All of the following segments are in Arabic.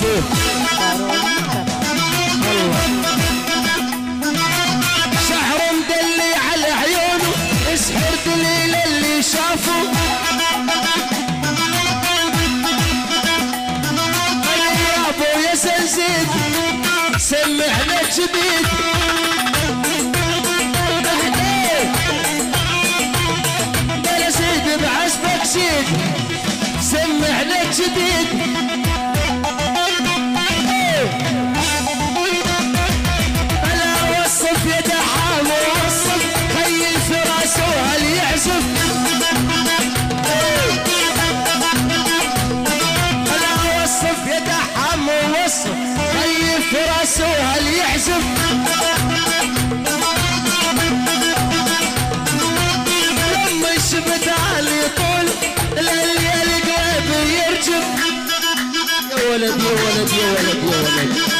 شوف سحر مدلي على عيونه اسحر دليل اللي شافه. يا أبو يا سنزيد سمعنا جبيت بعزبك شيد سمعنا جديد فراسه وهل يحزف لما شفت علي طول الليل قلبي يرجف. يا ولد يا ولد يا ولد يا ولد.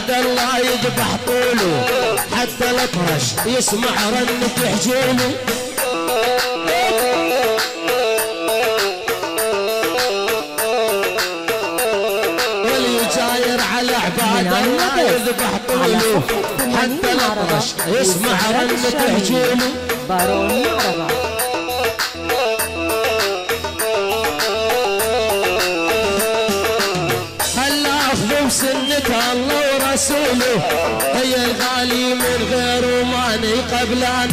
بعد الله يذبح طوله. حتى الأطرش يسمع رنة حجوله اللي جاير على عباد الله يذبح طوله. حتى الأطرش يسمع رنة حجوله باروني رسوله. هيا الغالي من غيره ماني قبلان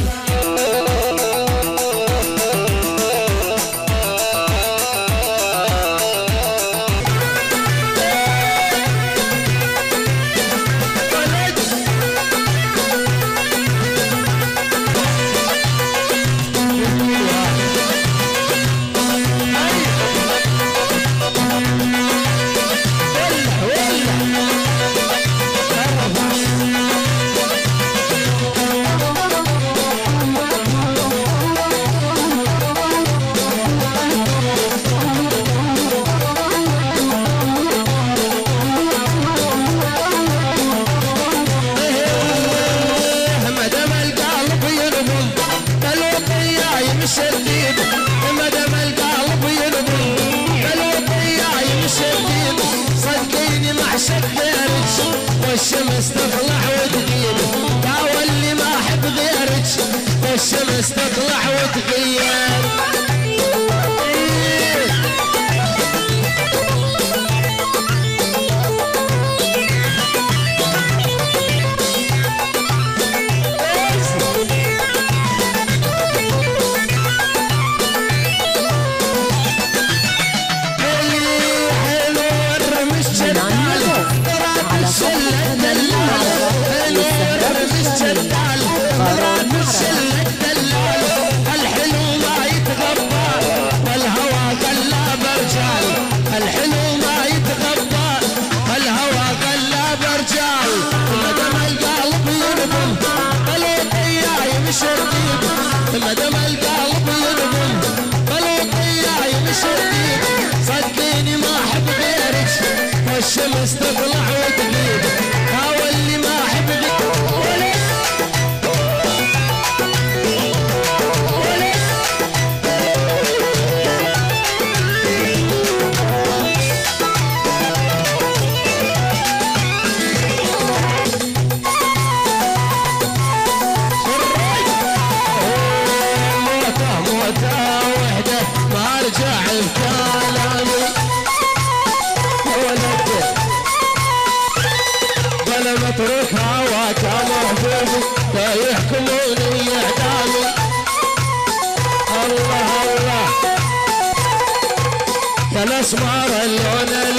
Mr. الاسمر اللون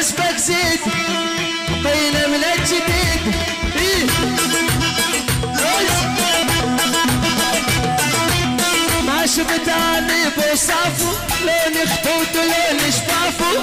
حسبك زيد قيل من الجديد. إيه. ما شفت عني بوصافه لون خطوط لون شفافو